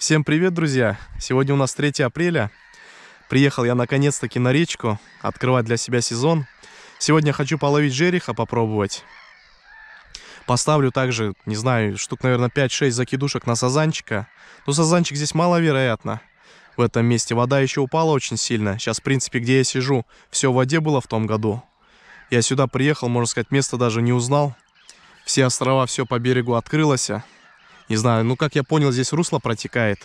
Всем привет, друзья! Сегодня у нас 3 апреля. Приехал я наконец-таки на речку, открывать для себя сезон. Сегодня хочу половить жереха, попробовать. Поставлю также, не знаю, штук, наверное, 5-6 закидушек на сазанчика. Но сазанчик здесь маловероятно. В этом месте вода еще упала очень сильно. Сейчас, в принципе, где я сижу, все в воде было в том году. Я сюда приехал, можно сказать, место даже не узнал. Все острова, все по берегу открылось. Не знаю, ну как я понял, здесь русло протекает.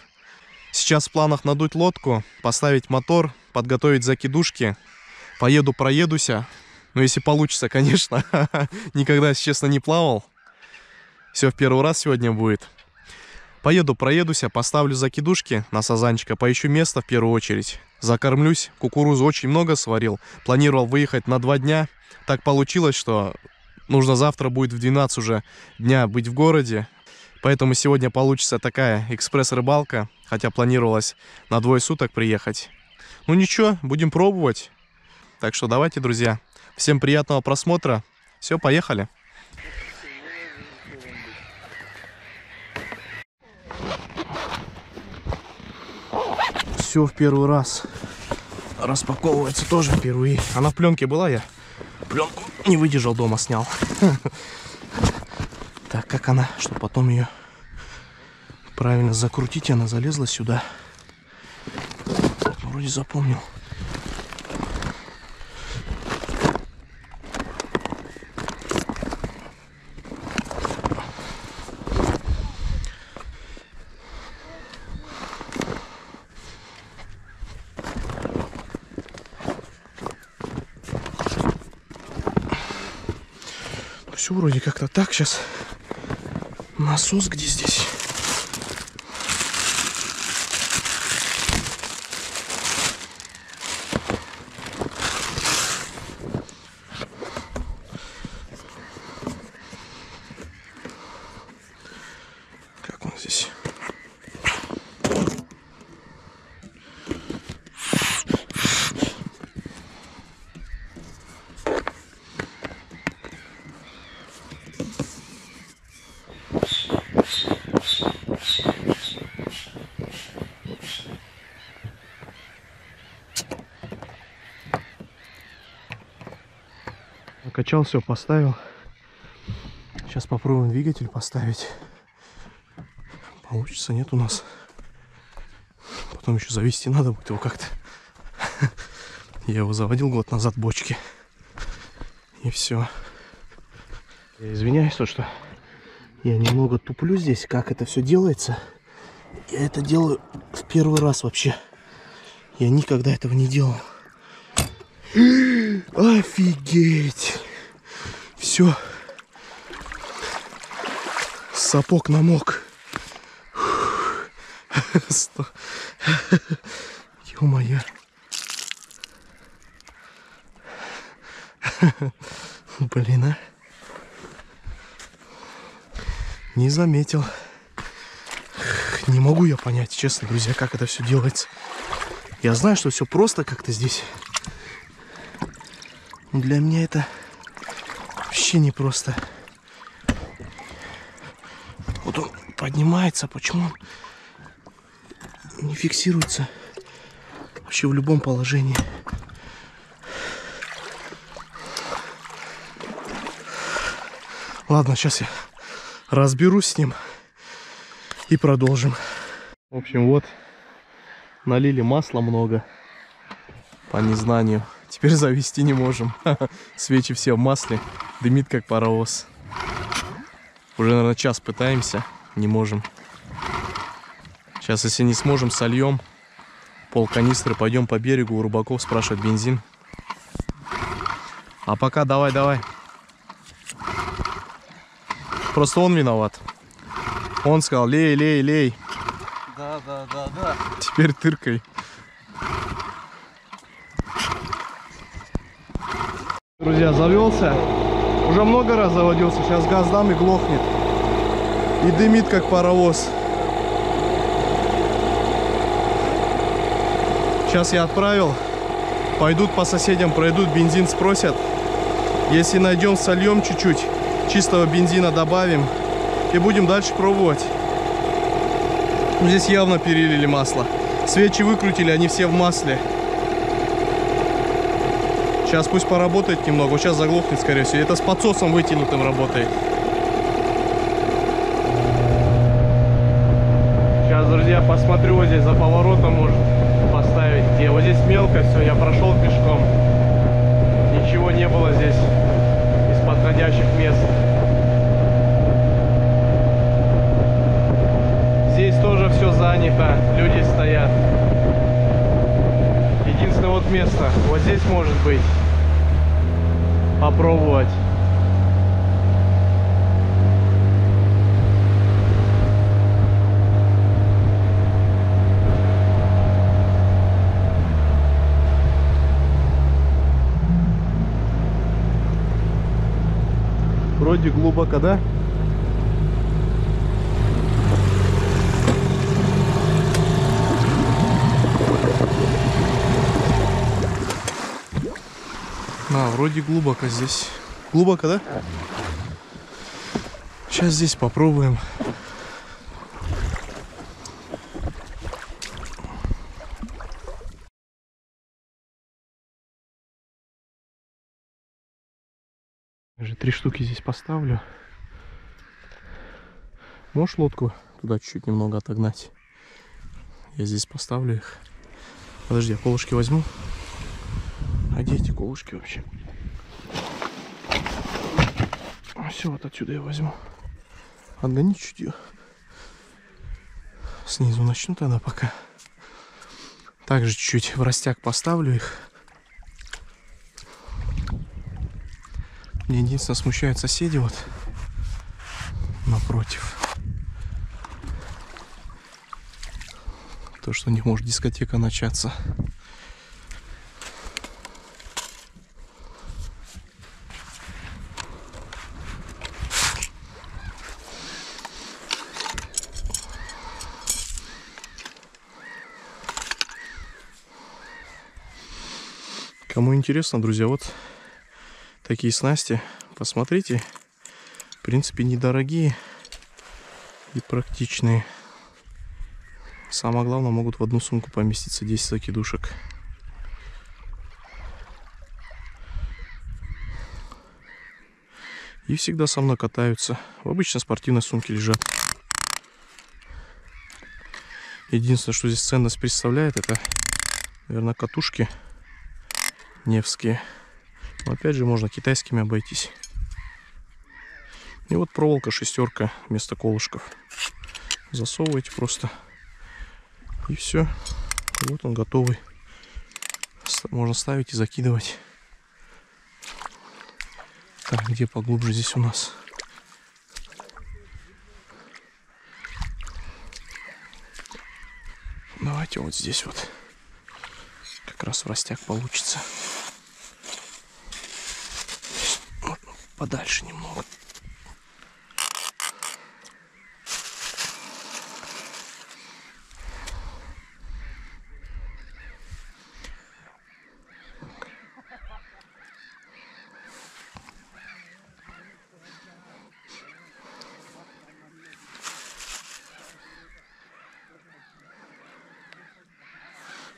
Сейчас в планах надуть лодку, поставить мотор, подготовить закидушки. Поеду, проедуся. Ну, если получится, конечно. Никогда, если честно, не плавал. Все в первый раз сегодня будет. Поеду, проедуся, поставлю закидушки на сазанчика, поищу место в первую очередь. Закормлюсь, кукурузу очень много сварил. Планировал выехать на два дня. Так получилось, что нужно завтра будет в 12 уже дня быть в городе. Поэтому сегодня получится такая экспресс-рыбалка, хотя планировалось на двое суток приехать. Ну ничего, будем пробовать. Так что давайте, друзья, всем приятного просмотра. Все, поехали. Все в первый раз. Распаковывается тоже впервые. Она в пленке была, я пленку не выдержал, дома снял. Так, как она, чтобы потом ее правильно закрутить, она залезла сюда. Вроде запомнил. Все вроде как-то так сейчас. Насос где здесь? Накачал все, поставил. Сейчас попробуем двигатель поставить. Получится, нет у нас. Потом еще завести надо будет его как-то. Я его заводил год назад бочки. И все. Я извиняюсь, то, что я немного туплю здесь, как это все делается. Я это делаю в первый раз вообще. Я никогда этого не делал. Офигеть! Все. Сапог намок. Ё-моё. Блин, а. Не заметил. Не могу я понять, честно, друзья, как это все делается. Я знаю, что все просто как-то здесь. Для меня это вообще не просто. Вот он поднимается, почему он не фиксируется вообще в любом положении. Ладно, сейчас я разберусь с ним и продолжим. В общем, вот налили масла много по незнанию. Теперь завести не можем. Свечи все в масле, дымит как паровоз. Уже, наверное, час пытаемся, не можем. Сейчас, если не сможем, сольем пол канистры, пойдем по берегу у рыбаков спрашивать бензин. А пока давай, давай. Просто он виноват. Он сказал, лей, лей, лей. Да, да, да, да. Теперь тыркой. Друзья, завелся. Уже много раз заводился. Сейчас газ дам и глохнет. И дымит, как паровоз. Сейчас я отправил. Пойдут по соседям, пройдут, бензин спросят. Если найдем, сольем чуть-чуть. Чистого бензина добавим. И будем дальше пробовать. Здесь явно перелили масло. Свечи выкрутили, они все в масле. Сейчас пусть поработает немного. Вот сейчас заглохнет, скорее всего. Это с подсосом вытянутым работает. Сейчас, друзья, посмотрю вот здесь за поворотом, может поставить. Где? Вот здесь мелко все, я прошел пешком. Ничего не было здесь из подходящих мест. Здесь тоже все занято, люди стоят. Единственное вот место, вот здесь может быть. Попробовать. Глубоко, да? А, вроде глубоко здесь. Глубоко, да? Сейчас здесь попробуем. Три штуки здесь поставлю. Можешь лодку туда чуть-чуть немного отогнать? Я здесь поставлю их. Подожди, я колышки возьму. А где эти колышки вообще? Все, вот отсюда я возьму. Отгони чуть ее. Снизу начну тогда пока. Также чуть-чуть в растяг поставлю их. Мне единственное смущают соседи вот напротив. То, что у них может дискотека начаться. Кому интересно, друзья, вот такие снасти. Посмотрите. В принципе, недорогие и практичные. Самое главное, могут в одну сумку поместиться 10 закидушек. И всегда со мной катаются. В обычной спортивной сумке лежат. Единственное, что здесь ценность представляет, это, наверное, катушки невские. Но опять же, можно китайскими обойтись. И вот проволока шестерка вместо колышков. Засовываете просто. И все. Вот он готовый. Можно ставить и закидывать. Так, где поглубже здесь у нас? Давайте вот здесь вот. Как раз в растяг получится. Подальше немного.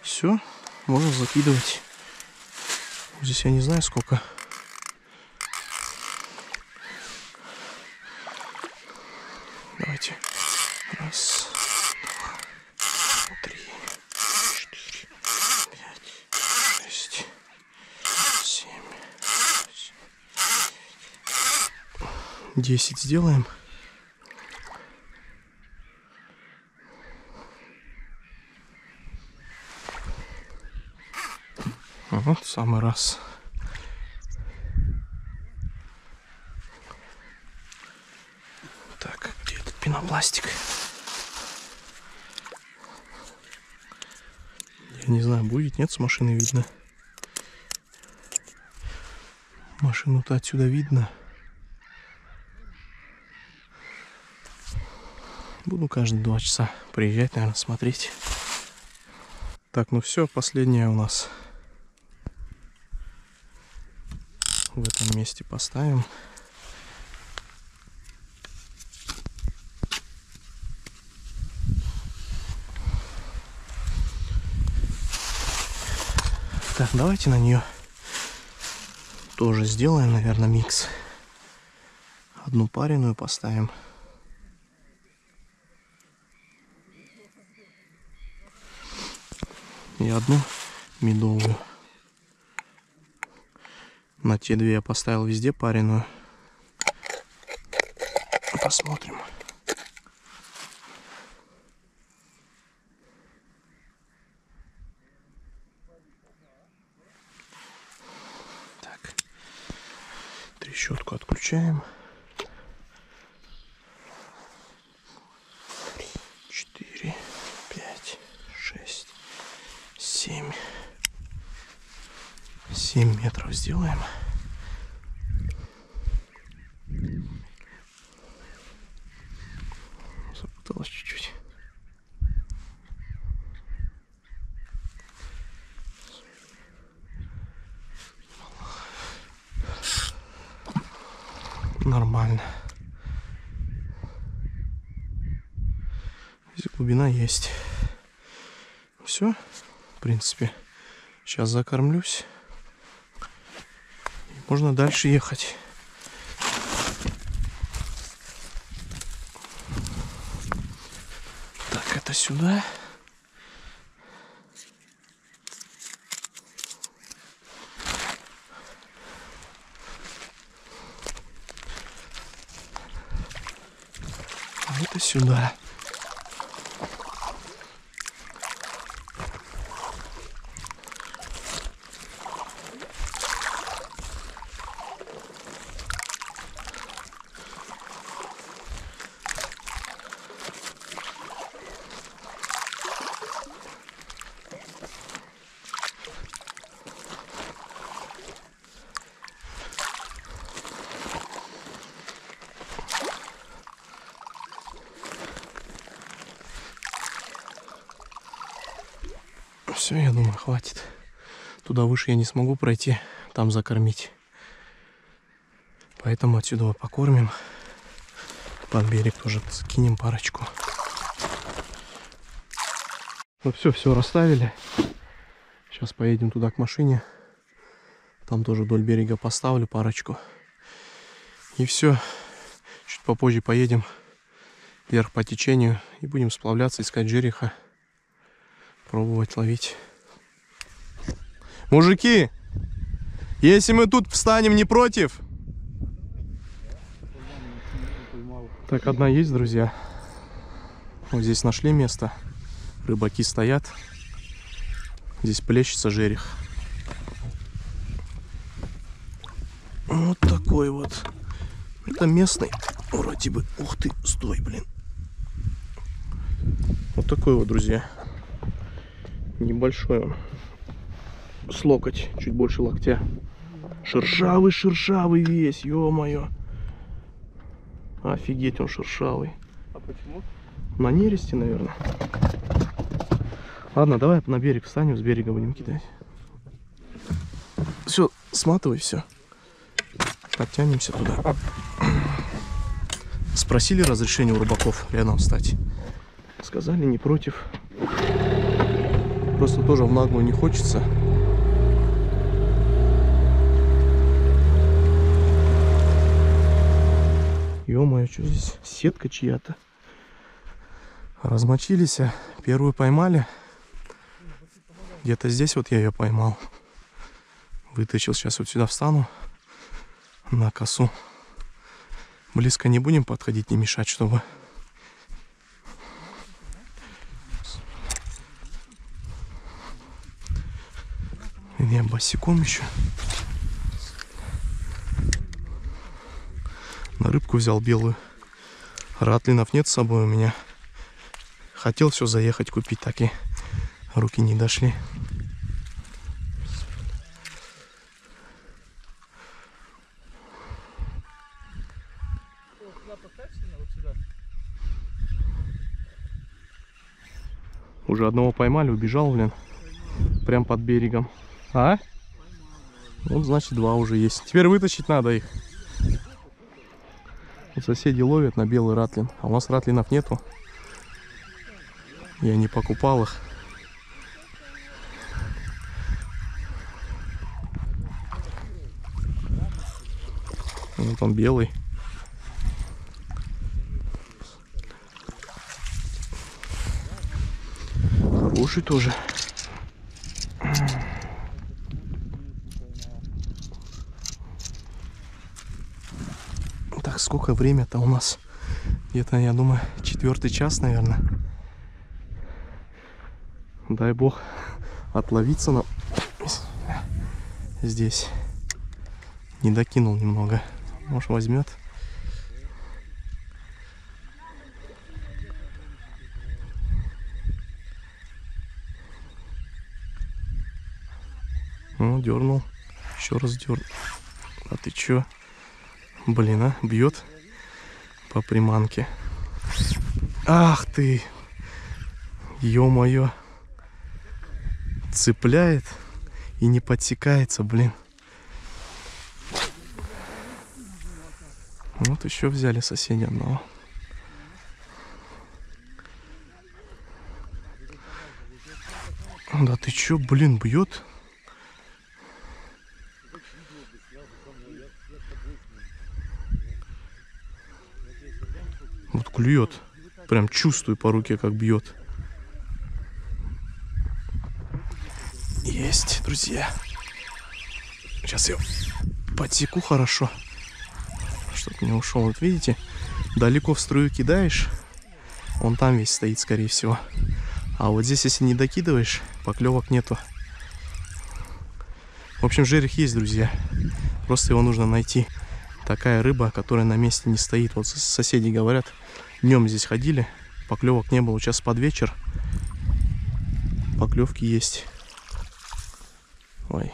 Все, можно закидывать. Здесь я не знаю сколько. 10 сделаем. Вот самый раз. Так, где этот пенопластик? Я не знаю, будет, нет, с машины видно. Машину-то отсюда видно. Буду каждые два часа приезжать, наверное, смотреть. Так, ну все, последнее у нас в этом месте поставим. Так, давайте на нее тоже сделаем, наверное, микс. Одну пареную поставим. И одну медовую. На те две я поставил везде пареную. Посмотрим. Так. Трещотку отключаем. 7 метров сделаем. Запуталось чуть-чуть. Нормально. Здесь глубина есть. Все, в принципе. Сейчас закормлюсь. Можно дальше ехать. Так, это сюда. А это сюда. Все, я думаю, хватит. Выше я не смогу пройти, там закормить. Поэтому отсюда покормим. Под берег тоже закинем парочку. Ну все, все расставили. Сейчас поедем туда к машине. Там тоже вдоль берега поставлю парочку. И все. Чуть попозже поедем вверх по течению и будем сплавляться, искать жереха пробовать ловить. Мужики, если мы тут встанем, не против? Так, одна есть, друзья. Вот здесь нашли место. Рыбаки стоят. Здесь плещется жерех. Вот такой вот. Это местный. Вроде бы. Ух ты, стой, блин. Вот такой вот, друзья небольшой он. С локоть, чуть больше локтя. Шершавый, шершавый весь, ё-моё. Офигеть, он шершавый. А почему? На нересте, наверное. Ладно, давай на берег встанем, с берега будем кидать. Все, сматывай все. Подтянемся туда. Спросили разрешение у рыбаков рядом встать. Сказали, не против. Просто тоже в наглую не хочется. Ё-моё, что здесь? Сетка чья-то. Размочились, а первую поймали. Где-то здесь вот я ее поймал. Вытащил, сейчас вот сюда встану. На косу. Близко не будем подходить, не мешать, чтобы Я босиком еще. На рыбку взял белую. Ратлинов нет с собой у меня. Хотел все заехать купить, так и руки не дошли. Уже одного поймали, убежал, блин. Прям под берегом. А? Вот, значит, два уже есть. Теперь вытащить надо их. Вот соседи ловят на белый ратлин, а у нас ратлинов нету. Я не покупал их. Вот он белый. Хороший тоже. Mm-hmm. Сколько время-то у нас? Где-то, я думаю, четвертый час, наверное. Дай бог отловиться нам здесь. Не докинул немного. Может возьмет. Ну, дернул. Еще раз дернул. А ты чё? Блин, а? Бьет по приманке. Ах ты! Ё-моё! Цепляет и не подсекается, блин. Вот еще взяли соседи одного. Да ты чё, блин, бьет? Вот клюет. Прям чувствую по руке, как бьет. Есть, друзья. Сейчас я подсеку хорошо. Чтоб не ушел. Вот видите, далеко в струю кидаешь, он там весь стоит, скорее всего. А вот здесь, если не докидываешь, поклевок нету. В общем, жерех есть, друзья. Просто его нужно найти. Такая рыба, которая на месте не стоит. Вот соседи говорят, днем здесь ходили, поклевок не было. Сейчас под вечер поклевки есть. Ой,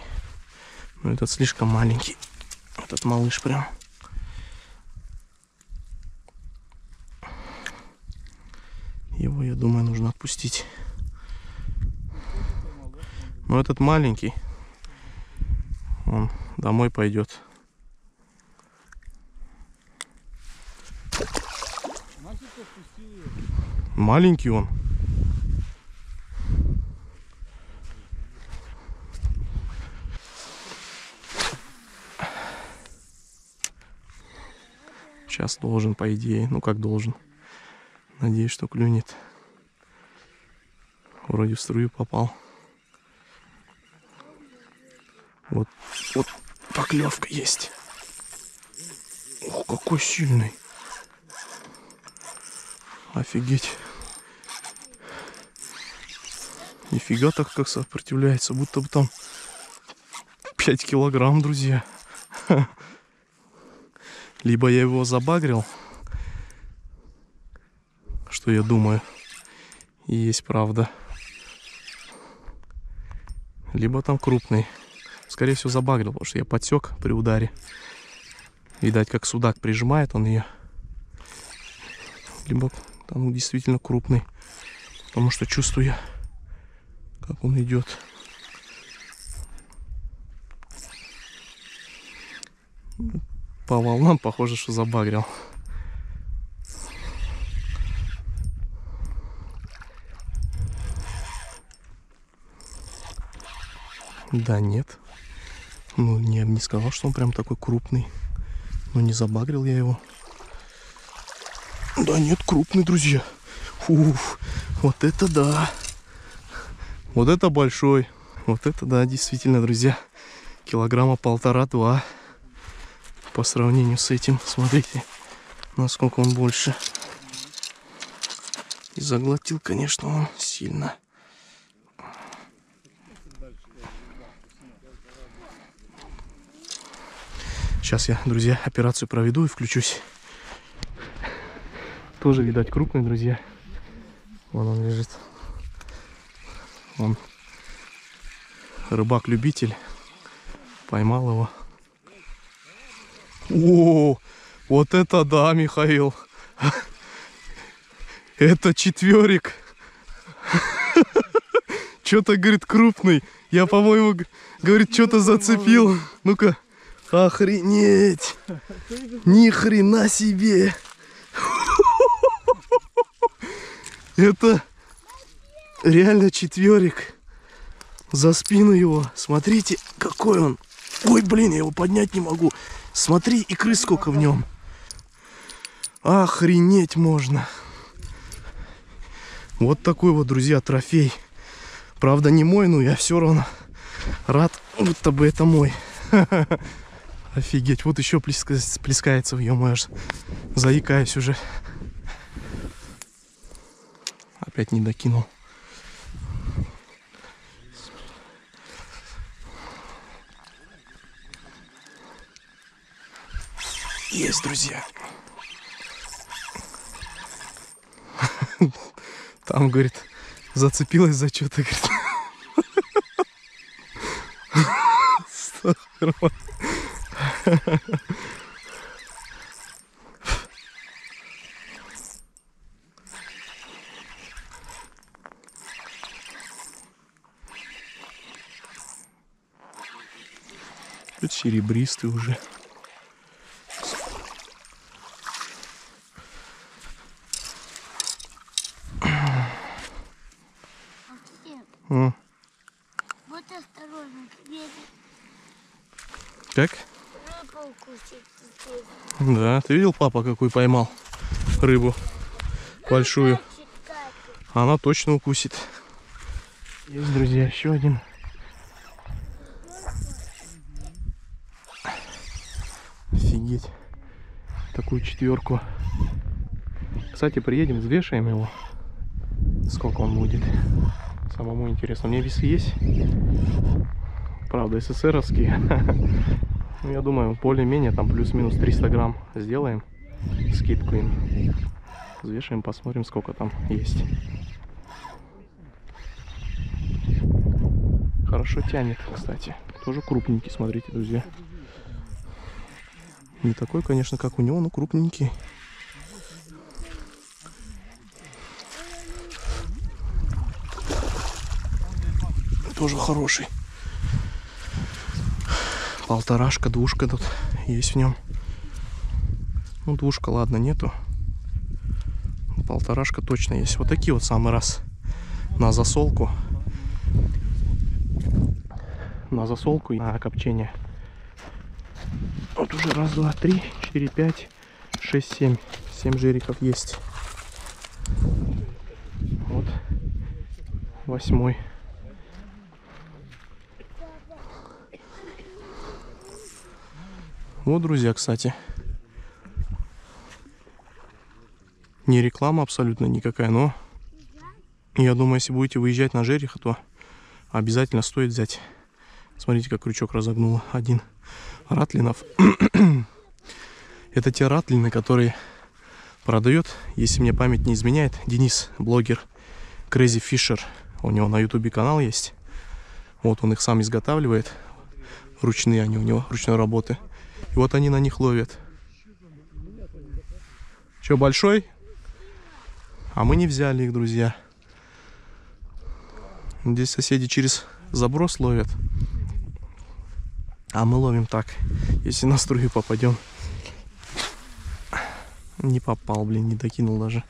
ну этот слишком маленький. Этот малыш прям. Его, я думаю, нужно отпустить. Но этот маленький, он домой пойдет. Маленький он. Сейчас должен, по идее. Ну, как должен. Надеюсь, что клюнет. Вроде в струю попал. Вот, вот поклевка есть. Ох, какой сильный. Офигеть. Нифига так как сопротивляется, будто бы там 5 килограмм, друзья. Либо я его забагрил, что я думаю, и есть правда. Либо там крупный. Скорее всего забагрил, потому что я подсек при ударе. Видать, как судак прижимает он ее. Либо там действительно крупный. Потому что чувствую, как он идет. По волнам похоже, что забагрил. Да нет. Ну, не, не сказал, что он прям такой крупный. Ну, не забагрил я его. Да нет, крупный, друзья. Уф, вот это да. Вот это большой. Вот это да, действительно, друзья. Килограмма полтора-два. По сравнению с этим, смотрите, насколько он больше. И заглотил, конечно, он сильно. Сейчас я, друзья, операцию проведу и включусь. Тоже, видать, крупный, друзья. Вон он лежит. Он рыбак-любитель. Поймал его. О, вот это да, Михаил. Это четверик. Что-то, говорит, крупный. Я, по-моему, говорит, что-то зацепил. Ну-ка. Охренеть! Ни хрена себе! Это реально четверик. За спину его. Смотрите, какой он. Ой, блин, я его поднять не могу. Смотри, икры сколько в нем. Охренеть можно. Вот такой вот, друзья, трофей. Правда, не мой, но я все равно рад, будто бы это мой. Офигеть, вот еще плескается, плескается аж заикаюсь уже. Опять не докинул. Есть, друзья. Там, говорит, зацепилась за что-то, говорит. Чуть серебристый уже. Тебе Как? рыба укусит здесь. Да, ты видел, папа, какой поймал рыбу большую? Она точно укусит. Есть, друзья, еще один. Офигеть. Такую четверку. Кстати, приедем, взвешаем его. Сколько он будет. Самому интересно. У меня весы есть. Правда, СССРовские. Ну, я думаю, более-менее там плюс-минус 300 грамм сделаем. Скидку им. Взвешаем, посмотрим, сколько там есть. Хорошо тянет, кстати. Тоже крупненький, смотрите, друзья. Не такой, конечно, как у него, но крупненький. Тоже хороший. Полторашка, двушка тут есть в нем. Ну, двушка, ладно, нету. Полторашка точно есть. Вот такие вот самый раз на засолку. На засолку и на копчение. Вот уже раз, два, три, четыре, пять, шесть, семь. Семь жириков есть. Вот. Восьмой. Вот, друзья, кстати. Не реклама абсолютно никакая, но я думаю, если будете выезжать на жереха, то обязательно стоит взять. Смотрите, как крючок разогнуло. Один. Ратлинов. Это те ратлины, которые продает, если мне память не изменяет, Денис, блогер Crazy Fisher. У него на ютубе канал есть. Вот он их сам изготавливает. Ручные они у него, ручной работы. И вот они на них ловят. Че, большой? А мы не взяли их, друзья. Здесь соседи через заброс ловят. А мы ловим так. Если на струю попадем. Не попал, блин, не докинул даже.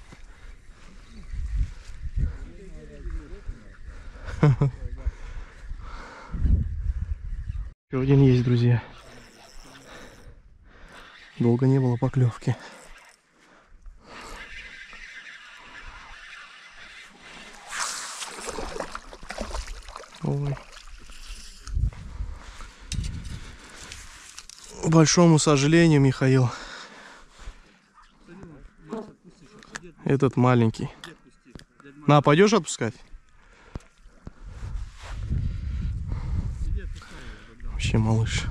Еще один есть, друзья. Долго не было поклевки. Ой. Большому сожалению, Михаил, этот маленький. На, пойдешь отпускать? Вообще малыш.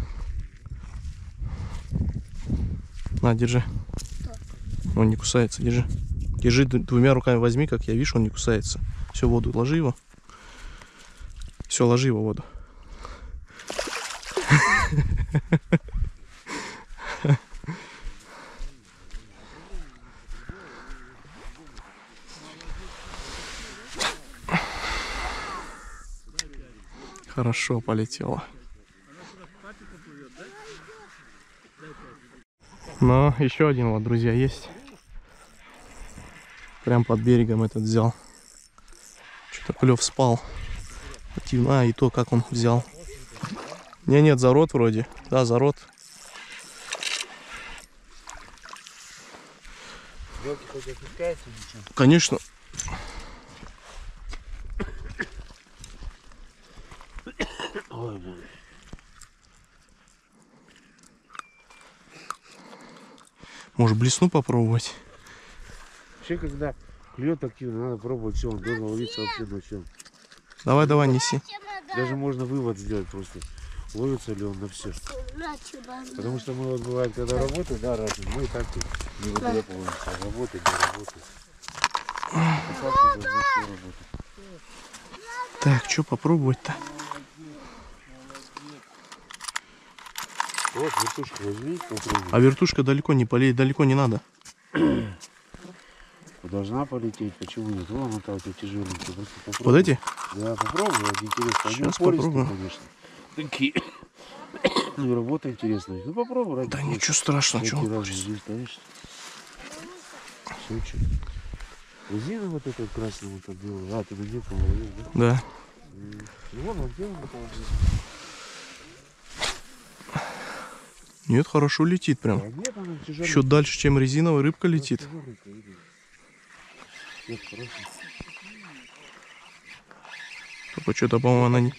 На, держи. Он не кусается, держи. Держи двумя руками возьми, как я вижу, он не кусается. Все, воду ложи его. Все, ложи его в воду. Хорошо полетело. Но еще один вот, друзья, есть. Прям под берегом этот взял. Что-то клев спал. Активно. А, и то, как он взял. Не, нет, зарод вроде. Да, зарод. Конечно. Может, блесну попробовать? Вообще, когда клюет активно, надо пробовать все, он должен ловиться вообще на всем. Давай, давай, неси. Даже можно вывод сделать просто. Ловится ли он на все. Потому что мы вот бывает, когда работаем, да, раз, мы и так не вытрепываемся. Работать, не работать. Все работать. Так, что попробовать-то? Вот, вертушку возьми. А вертушка далеко не полей, далеко не надо. Должна полететь, почему нет? Вон она тебя тяжеленькая. Вот эти? Да, попробуй, вот интересно. Они упористые, попробую. конечно. Такие. Ну работа интересная. Ну попробуй, ради Да бога. ничего страшного, чего. здесь, конечно. Сочи. Резина вот эта красная вот эта белая. А, ты на половил, да? Да. Ну вон, делаем это вот здесь. Нет, хорошо летит прям. А нет, она тяжелая. Еще дальше, чем резиновая рыбка летит. Нет. Только что-то, по-моему, она не...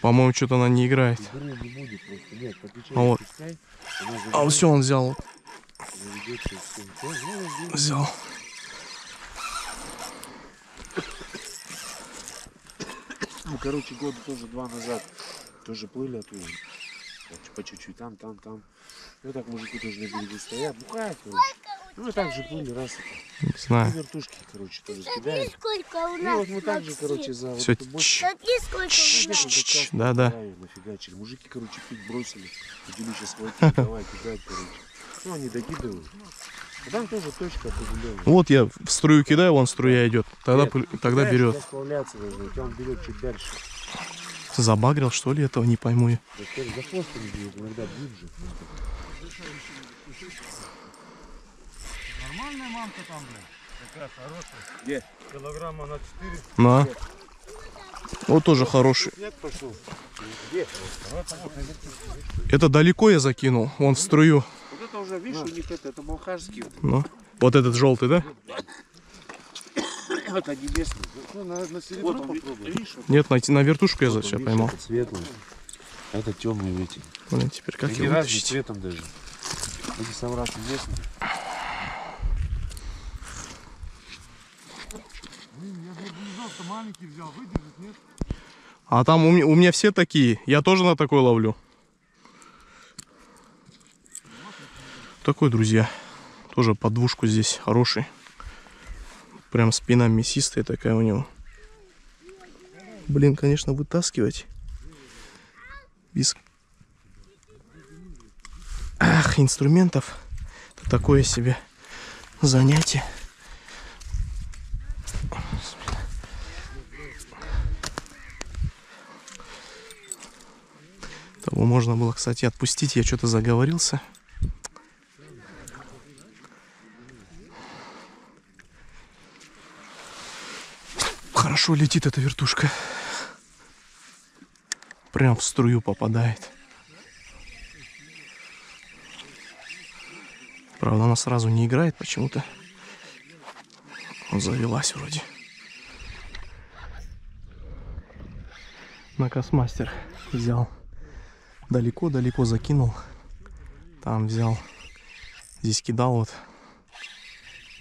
По-моему, что-то она не играет. Игры не будет просто. Нет, по А вот. А заберет, все, он взял. Всё, ну, возьми. Взял. Ну, короче, года тоже два назад тоже плыли оттуда. Вот По чуть-чуть, там, там, там. Ну, так мужики тоже на берегу стоят, бухают, короче. Ну, и так же плыли, раз. Не Ну, знаю. вертушки, короче, тоже кидают. сколько у нас вот мы так же, короче, за вот эту бочку. Смотри, сколько у нас. Чш-чш-чш. Да-да. Нафигачили. Мужики, короче, пить бросили. Удилища схватили, давай кидать, короче. Ну, они докидывают. А там тоже точка определенная. Вот я в струю кидаю, вон струя идет. Тогда, Нет, тогда берет. сплавляться он берет чуть дальше. Забагрил, что ли, этого не пойму я. Он. Нормальная мамка там, блин. Такая хорошая. Где? Килограмма на 4. На. Вот тоже хороший. Это далеко я закинул. Вон в струю. Вот это уже, видишь, у них это, это балхашский. Ну. Вот этот желтый, да? Это небесный. Ну, на, на Вот он, видишь, вот Нет, на, на вертушку я он, сейчас видишь, поймал. этот светлый. Это темный ветер. Блин, теперь как его вытащить? цветом даже. Эти совраты местные. Блин, я же что маленький взял, выдержит, нет? А там у меня, у меня все такие. Я тоже на такой ловлю. Такой, друзья. Тоже подвушку здесь хороший. Прям спина мясистая такая у него. Блин, конечно, вытаскивать. Без... Ах, инструментов. Это такое себе занятие. Того можно было, кстати, отпустить. Я что-то заговорился. Хорошо летит эта вертушка. Прям в струю попадает. Правда, она сразу не играет почему-то. Завелась вроде. На космастер взял. Далеко-далеко закинул. Там взял. Здесь кидал вот.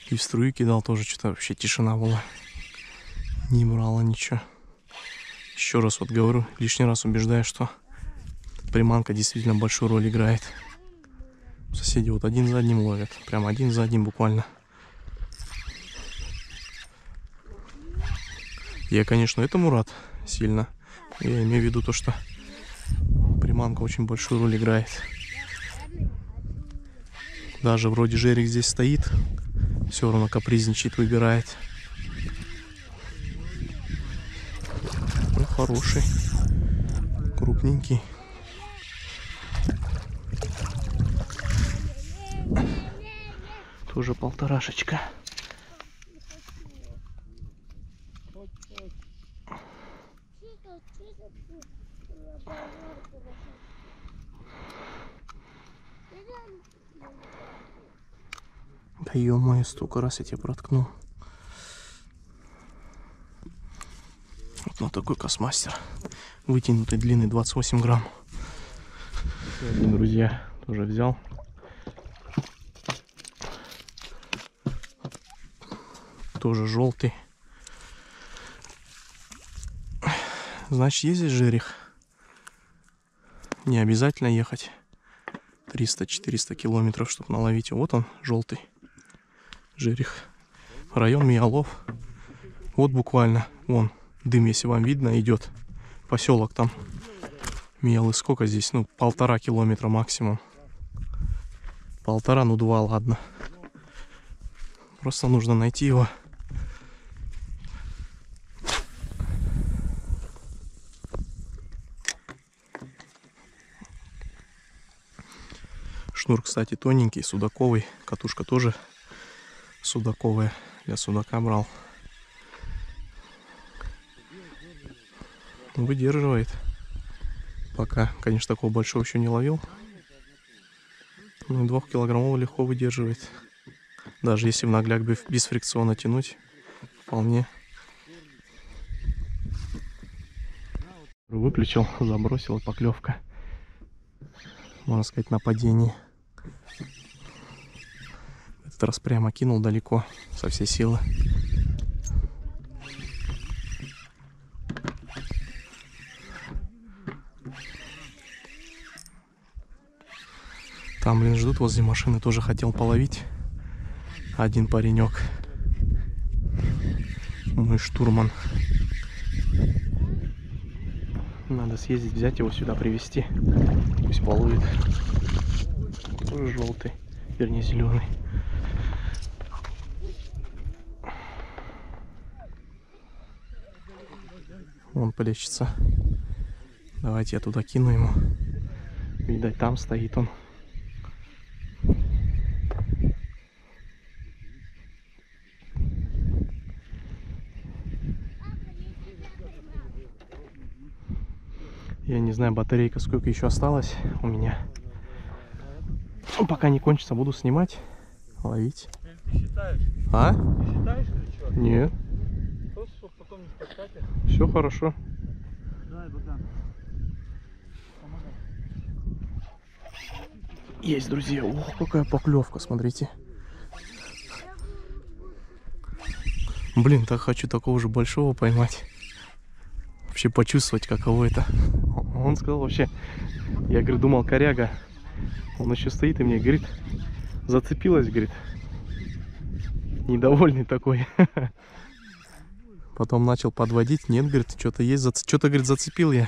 И в струю кидал тоже. Что-то вообще тишина была. Не брала ничего. Еще раз вот говорю, лишний раз убеждаю, что приманка действительно большую роль играет. Соседи вот один за одним ловят. Прям один за одним буквально. Я, конечно, этому рад сильно. Я имею в виду то, что приманка очень большую роль играет. Даже вроде Жерик здесь стоит, все равно капризничает, выбирает. Хороший, крупненький. Тоже полторашечка. Да ё-моё, столько раз я тебя проткнул. Вот на такой космастер. Вытянутый, длинный, 28 грамм. Один, друзья, тоже взял. Тоже желтый. Значит, есть здесь жерех. Не обязательно ехать 300-400 километров, чтобы наловить. Вот он, желтый жерех. Район Миалов. Вот буквально, вон, дым, если вам видно, идет. Поселок там. Миалы сколько здесь? Ну, полтора километра максимум. Полтора, ну два, ладно. Просто нужно найти его. Шнур, кстати, тоненький, судаковый. Катушка тоже судаковая. Для судака брал. Выдерживает. Пока, конечно, такого большого еще не ловил. Ну, двух килограммового легко выдерживает. Даже если в нагляк бе- без фрикциона тянуть, вполне. Выключил, забросил, поклевка. Можно сказать, нападение. Этот раз прямо кинул далеко, со всей силы. Там, блин, ждут возле машины, тоже хотел половить. Один паренек. Мой штурман. Надо съездить, взять его сюда, привезти. Пусть половит. Тоже желтый, вернее зеленый. Он полечится. Давайте я туда кину ему. Видать, там стоит он. Я не знаю, батарейка сколько еще осталось у меня. Ну, пока не кончится, буду снимать, ловить. Ты считаешь? А? Ты считаешь или что? Нет, Просто, чтобы потом не спускать. все хорошо. Давай, Богдан. Помогай. Есть, друзья. Ох, какая поклевка, смотрите. Блин, так хочу такого же большого поймать. Вообще почувствовать, каково это. Он сказал вообще, я, говорю, думал, коряга. Он еще стоит и мне говорит, зацепилась, говорит. Недовольный такой. Потом начал подводить. Нет, говорит, что-то есть. Что-то, говорит, зацепил я.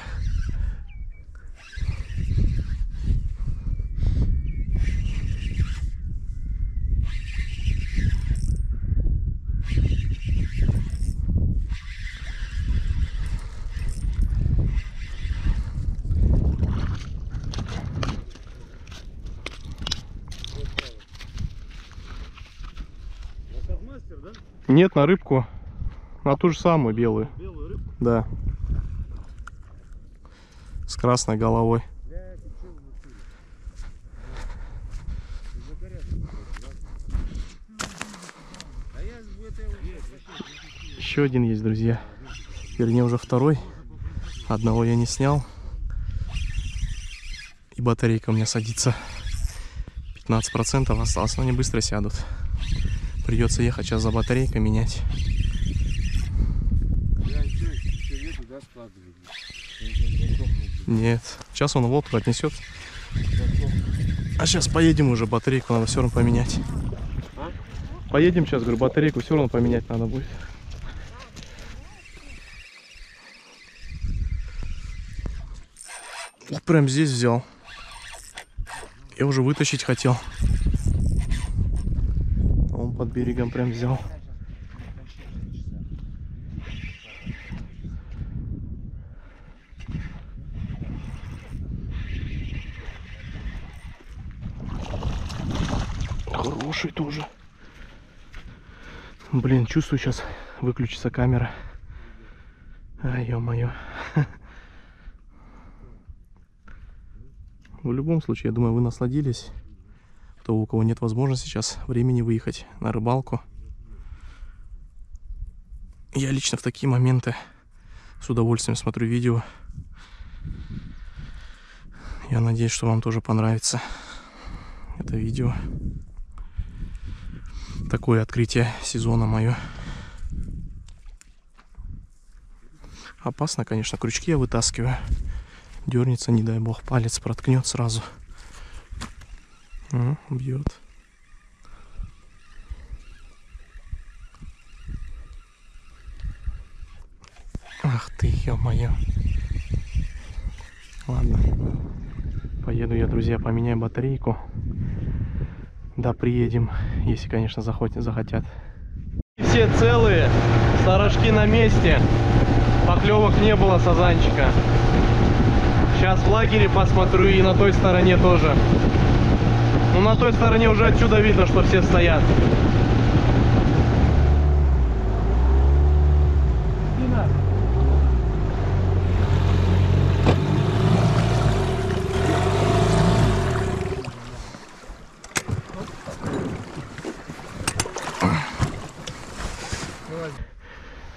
Это мастер, да? Нет, на рыбку. На ту же самую белую. Белую рыбку. Да. С красной головой. Еще один есть, друзья. Вернее, уже второй. Одного я не снял. И батарейка у меня садится. 15% осталось, но они быстро сядут. Придется ехать сейчас за батарейкой менять. Нет. Сейчас он лодку отнесет. А сейчас поедем уже, батарейку надо все равно поменять. Поедем сейчас, говорю, батарейку все равно поменять надо будет. Вот прям здесь взял. Я уже вытащить хотел. А берегом прям взял. Хороший тоже. Блин, чувствую, сейчас выключится камера. Ай, ё-моё. В любом случае, я думаю, вы насладились. Кто у кого нет возможности сейчас времени выехать на рыбалку. Я лично в такие моменты с удовольствием смотрю видео. Я надеюсь, что вам тоже понравится это видео. Такое открытие сезона мое. Опасно, конечно, крючки я вытаскиваю. Дернется, не дай бог, палец проткнет сразу. М, Бьет. Ах ты, ё-моё. Ладно. Поеду я, друзья, поменяю батарейку. Да, приедем, если, конечно, захотят, захотят. Все целые, сторожки на месте. Поклевок не было сазанчика. Сейчас в лагере посмотрю и на той стороне тоже. Ну, на той стороне уже отсюда видно, что все стоят.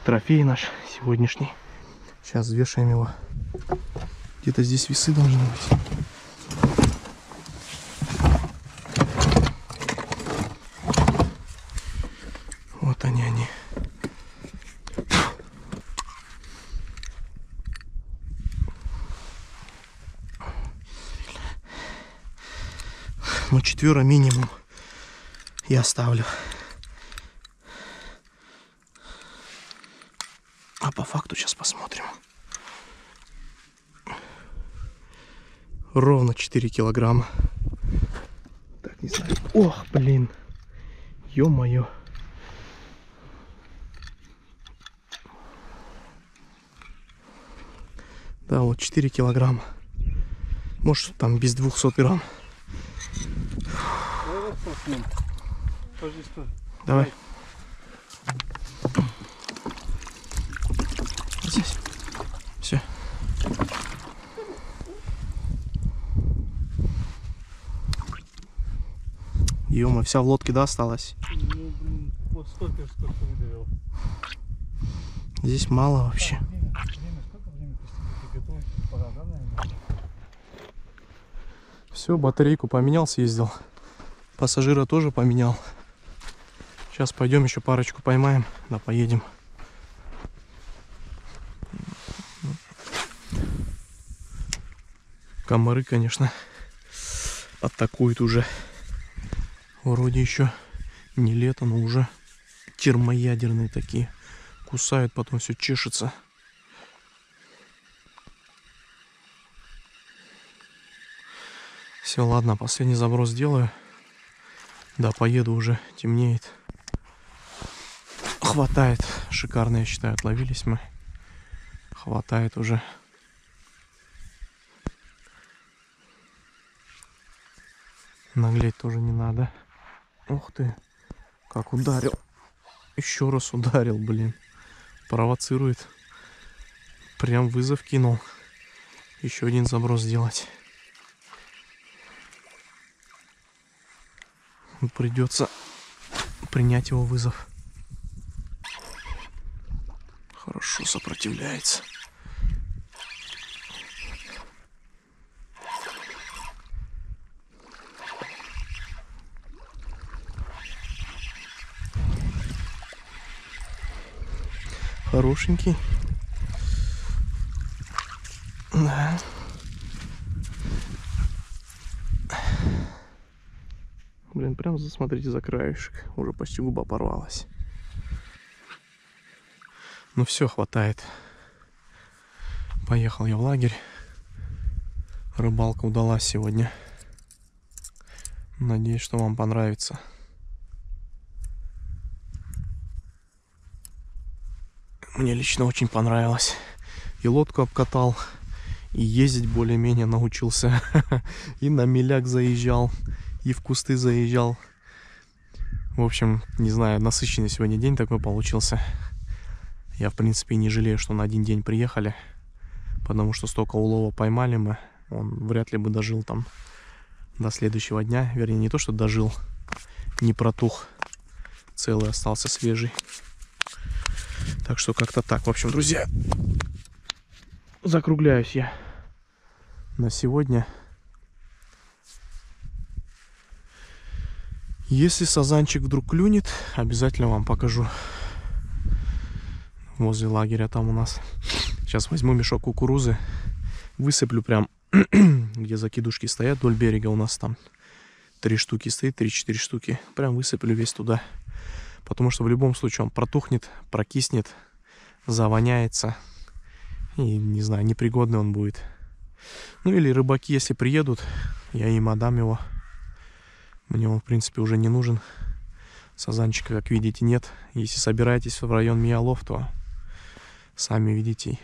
Трофей наш сегодняшний. Сейчас взвешаем его. Где-то здесь весы должны быть. Вот они, они. Ну, четверо минимум я оставлю. А по факту сейчас посмотрим. Ровно 4 килограмма. Так, не знаю. Ох, блин. Ё-моё. Да, вот 4 килограмма. Может, там без 200 грамм. Давай посмотрим. Подожди, стой. Давай. Здесь. Все. Ема, вся в лодке, да, осталась? Ну, блин, вот столько, сколько выдавил. Здесь мало вообще. Все, батарейку поменял, съездил. Пассажира тоже поменял. Сейчас пойдем еще парочку поймаем, да поедем. Комары, конечно, атакуют уже. Вроде еще не лето, но уже термоядерные такие. Кусают, потом все чешется. Все, ладно, последний заброс сделаю. Да, поеду уже, темнеет. Хватает. Шикарно, я считаю, отловились мы. Хватает уже. Наглеть тоже не надо. Ух ты, как ударил. Еще раз ударил, блин. Провоцирует. Прям вызов кинул. Еще один заброс сделать. Придется принять его вызов. Хорошо сопротивляется. Хорошенький. Да. Блин, прям засмотрите за краешек. Уже почти губа порвалась. Ну все, хватает. Поехал я в лагерь. Рыбалка удалась сегодня. Надеюсь, что вам понравится. Мне лично очень понравилось. И лодку обкатал, и ездить более-менее научился. И на меляк заезжал, и в кусты заезжал. В общем, не знаю, насыщенный сегодня день такой получился. Я, в принципе, не жалею, что на один день приехали, потому что столько улова поймали мы, он вряд ли бы дожил там до следующего дня. Вернее, не то, что дожил, не протух. Целый остался свежий. Так что как-то так. В общем, друзья, закругляюсь я на сегодня. Если сазанчик вдруг клюнет, обязательно вам покажу. Возле лагеря там у нас. Сейчас возьму мешок кукурузы, высыплю прям, где закидушки стоят вдоль берега у нас там. Три штуки стоит, три-четыре штуки. Прям высыплю весь туда. Потому что в любом случае он протухнет, прокиснет, завоняется. И, не знаю, непригодный он будет. Ну или рыбаки, если приедут, я им отдам его. Мне он, в принципе, уже не нужен. Сазанчика, как видите, нет. Если собираетесь в район Миалов, то сами видите.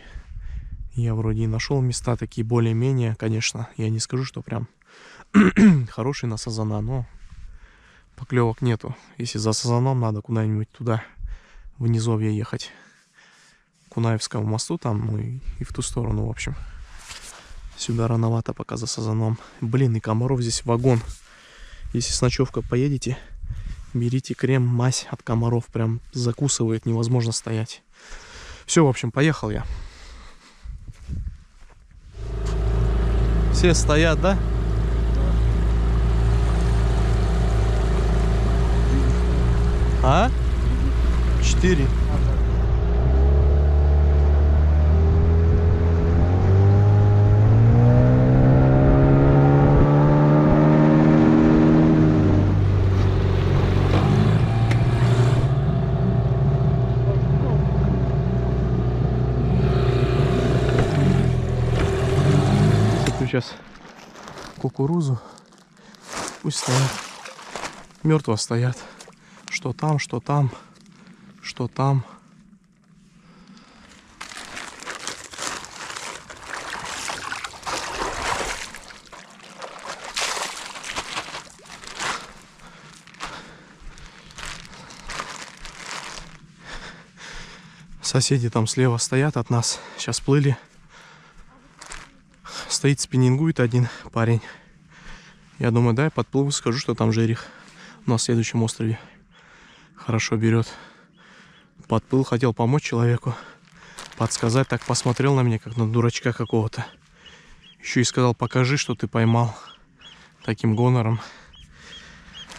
Я вроде и нашел места такие более-менее, конечно. Я не скажу, что прям хороший на сазана, но поклевок нету. Если за сазаном надо куда-нибудь туда, в низовье ехать. К Кунаевскому мосту там, ну и, и в ту сторону, в общем. Сюда рановато пока за сазаном. Блин, и комаров здесь вагон. Если с ночевкой поедете, берите крем, мазь от комаров. Прям закусывает, невозможно стоять. Все, в общем, поехал я. Все стоят, да? А? Четыре. Сыплю сейчас кукурузу. Пусть стоят. Мертво стоят. Что там, что там, что там. Соседи там слева стоят от нас. Сейчас плыли. Стоит спиннингует один парень. Я думаю, да, я подплыву, скажу, что там жерех на следующем острове. Хорошо берет. Подплыл, хотел помочь человеку. Подсказать, так посмотрел на меня, как на дурачка какого-то. Еще и сказал, покажи, что ты поймал. Таким гонором.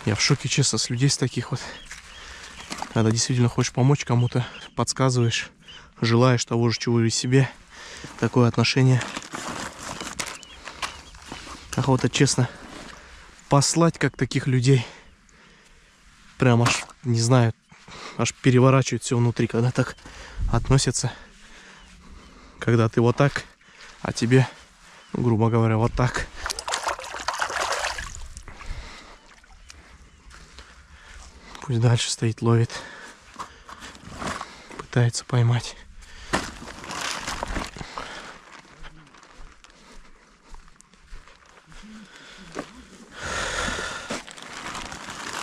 Я в шоке, честно, с людей с таких вот. Когда действительно хочешь помочь кому-то, подсказываешь, желаешь того же, чего и себе. Такое отношение. Охота, честно, послать как таких людей. Прям аж, не знаю, аж переворачивает все внутри, когда так относятся. Когда ты вот так, а тебе, ну, грубо говоря, вот так. Пусть дальше стоит, ловит. Пытается поймать.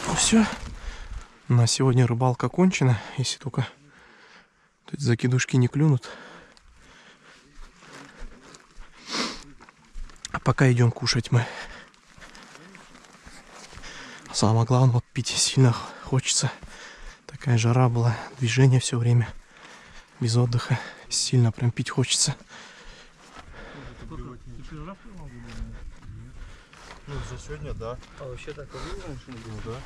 Ну все. На сегодня рыбалка кончена, если только тут закидушки не клюнут. А пока идем кушать мы. Самое главное, вот пить сильно хочется. Такая жара была, движение все время, без отдыха. Сильно прям пить хочется. Ну, за сегодня, да. А вообще так? Ну, да.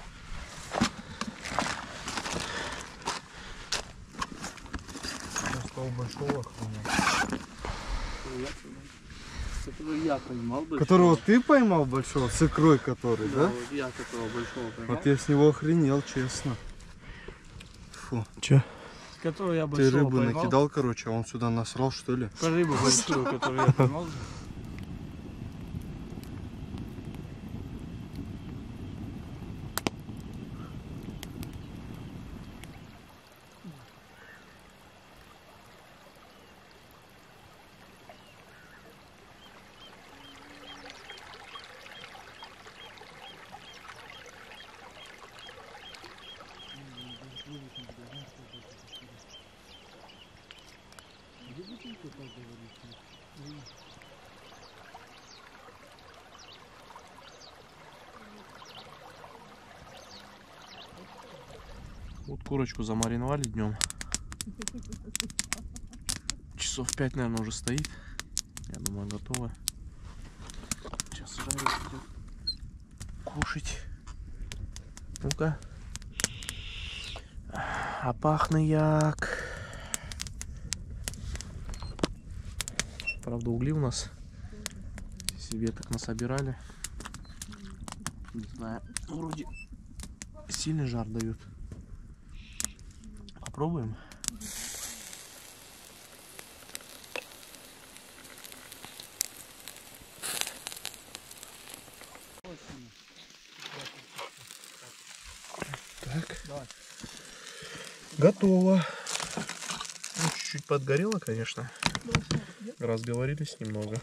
Большого. Который я поймал большого. Которого ты поймал большого, с икрой который, Да, да? вот я которого большого поймал. Вот я с него охренел, честно. Фу. Че? Которого я Ты большого рыбу поймал. накидал, короче, а он сюда насрал, что ли? По рыбу большую, которую я поймал. Курочку замариновали днем. Часов 5, наверное, уже стоит. Я думаю, готова. Сейчас жарить идет. Кушать. Ну-ка. А пахне як. Правда, угли у нас себе так насобирали. Не знаю, вроде сильный жар дают. Попробуем. Так. Готово. Ну, чуть-чуть подгорело, конечно. Разговорились немного.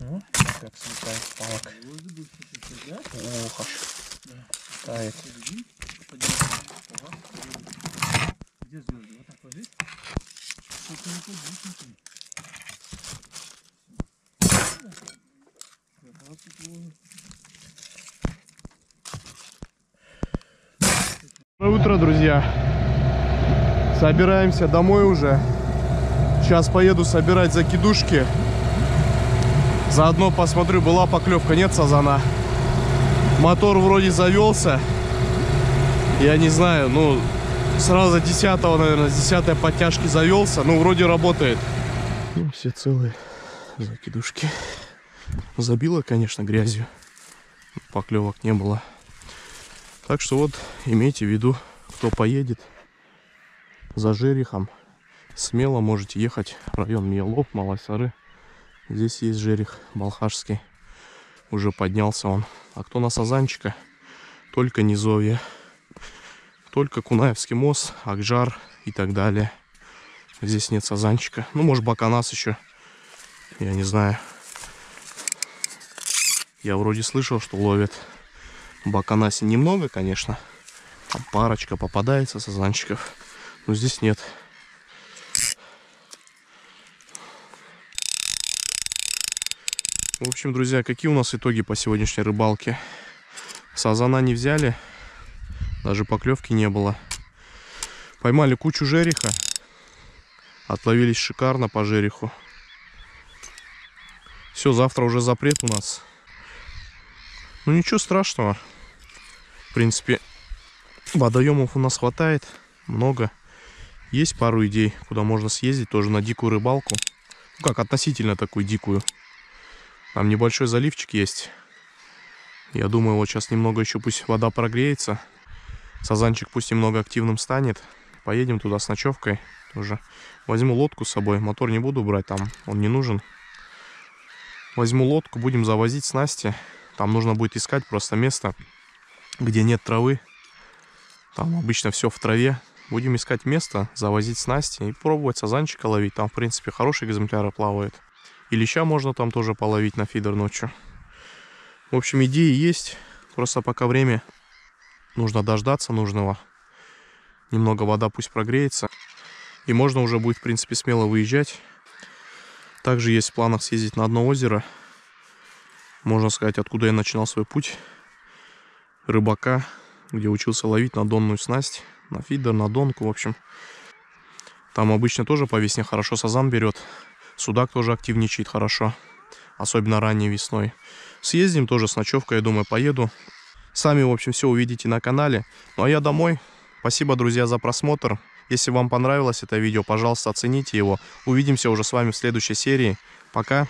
Ну, как сметает палок. Ох, аж тает. Где звезды? Вот так ложись. Доброе утро, друзья. Собираемся домой уже. Сейчас поеду собирать закидушки. Заодно посмотрю, была поклевка, нет сазана. Мотор вроде завелся. Я не знаю, ну, сразу за 10 наверное, с 10 подтяжки завелся. Ну, вроде работает. Ну, все целые закидушки. Забило, конечно, грязью. Поклевок не было. Так что вот, имейте в виду, кто поедет за жерехом, смело можете ехать в район Миелов, Малой Сары. Здесь есть жерех балхашский. Уже поднялся он. А кто на Сазанчика, только низовье. Только Кунаевский мост, Акжар и так далее. Здесь нет Сазанчика. Ну, может, Баканас еще. Я не знаю. Я вроде слышал, что ловят в Баканасе немного, конечно. Там парочка попадается сазанчиков. Но здесь нет. В общем, друзья, какие у нас итоги по сегодняшней рыбалке? Сазана не взяли. Даже поклевки не было. Поймали кучу жереха. Отловились шикарно по жереху. Все, завтра уже запрет у нас. Ну ничего страшного. В принципе, водоемов у нас хватает. Много. Есть пару идей, куда можно съездить тоже на дикую рыбалку. Ну как, относительно такую дикую. Там небольшой заливчик есть. Я думаю, вот сейчас немного еще пусть вода прогреется. Сазанчик пусть немного активным станет. Поедем туда с ночевкой тоже. Возьму лодку с собой. Мотор не буду брать, там он не нужен. Возьму лодку, будем завозить снасти. Там нужно будет искать просто место, где нет травы. Там обычно все в траве. Будем искать место, завозить снасти и пробовать сазанчика ловить. Там, в принципе, хорошие экземпляры плавают. И леща можно там тоже половить на фидер ночью. В общем, идеи есть. Просто пока время нужно дождаться нужного. Немного вода пусть прогреется. И можно уже будет, в принципе, смело выезжать. Также есть в планах съездить на одно озеро. Можно сказать, откуда я начинал свой путь. Рыбака, где учился ловить на донную снасть. На фидер, на донку, в общем. Там обычно тоже по весне хорошо сазан берет. Судак тоже активничает хорошо. Особенно ранней весной. Съездим тоже с ночевкой, я думаю, поеду. Сами, в общем, все увидите на канале. Ну а я домой. Спасибо, друзья, за просмотр. Если вам понравилось это видео, пожалуйста, оцените его. Увидимся уже с вами в следующей серии. Пока.